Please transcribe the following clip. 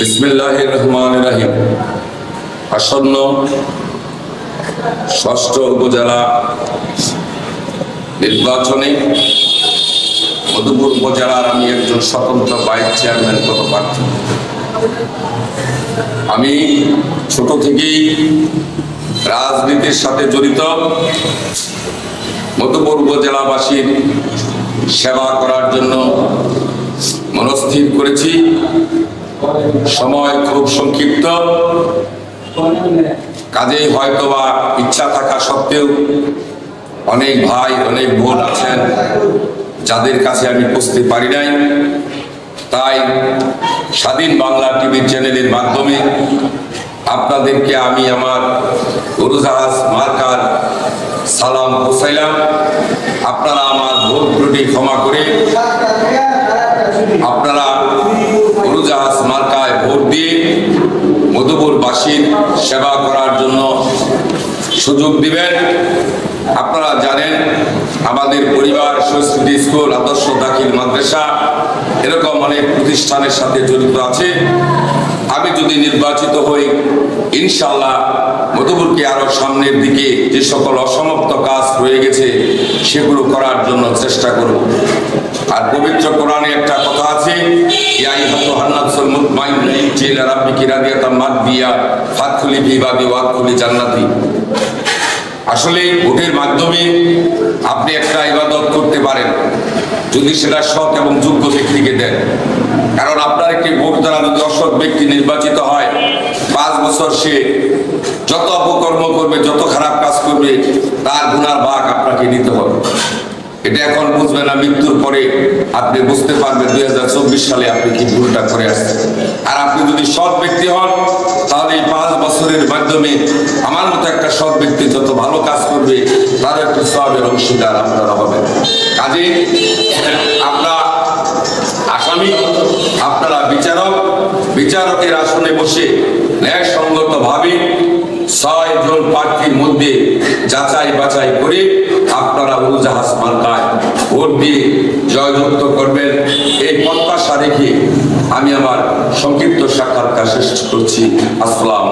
বিসমিল্লাহ রহমান রাহিম আসন্ন ষষ্ঠ উপজেলা নির্বাচনে মধুপুর উপজেলার আমি একজন স্বতন্ত্র ভাইস চেয়ারম্যান পদ প্রার্থী। আমি ছোট থেকেই রাজনীতির সাথে জড়িত। মধুপুর উপজেলাবাসীর সেবা করার জন্য মনস্থির করেছি। সময় খুব সংক্ষিপ্ত। কাজেই হয়তোবা ইচ্ছা থাকা সত্ত্বেও অনেক ভাই, অনেক বোন আছেন যাদের কাছে আমি পৌঁছতে পারি নাই। তাই স্বাধীন বাংলা টিভি চ্যানেলের মাধ্যমে আপনাদেরকে আমি আমার উড়োজাহাজ মার্কার সালাম পৌঁছাইলাম। আপনারা আমার ভোট ত্রুটি ক্ষমা করে আপনারা উড়োজাহাজ মার্কায় ভোট দিয়ে মধুপুরবাসীর সেবা করার জন্য সুযোগ দিবেন। আপনারা জানেন, আমাদের পরিবার, সংস্কৃতি স্কুল, আদর্শ দাখিল মাদ্রাসা এরকম অনেক প্রতিষ্ঠানের সাথে জড়িত আছে। আমি যদি নির্বাচিত হই ইনশাল্লাহ মধুপুরকে আরও সামনের দিকে যে সকল অসমাপ্ত কাজ রয়ে গেছে, সেগুলো করার জন্য চেষ্টা করব। আর পবিত্র কোরআনে একটা আসলে ভোটের মাধ্যমে আপনি একটা ইবাদত করতে পারেন, যদি সেটা সৎ এবং যোগ্য ব্যক্তিকে দেন। কারণ আপনার একটি ভোট দ্বারা যদি অসৎ ব্যক্তি নির্বাচিত হয়, পাঁচ বছর সে যত অপকর্ম করবে, যত খারাপ কাজ করবে, তার গুনার ভাগ আপনাকে নিতে হবে। এটা এখন বুঝবেন না, মৃত্যুর পরে আপনি বুঝতে পারবেন দুই হাজার চব্বিশ সালে আপনি কি ভুলটা করে আসছেন। আর আপনি যদি সৎ ব্যক্তি হন, তাহলে এই পাঁচ বছরের মাধ্যমে আমার মতো একটা সৎ ব্যক্তি যত ভালো কাজ করবে, তার একটু সবের অংশীদার আপনারা হবেন। কাজে আমরা আসামি, আপনারা বিচারক, বিচারকের আসনে বসে ন্যায়সঙ্গত ভাবে ছয় জন প্রার্থীর মধ্যে যাচাই বাছাই করে আপনারা উড়োজাহাজ মার্কায় ভোট দিয়ে জয়যুক্ত করবেন এই প্রত্যাশা রেখে আমি আমার সংক্ষিপ্ত সাক্ষাৎকার শেষ করছি। আসসালাম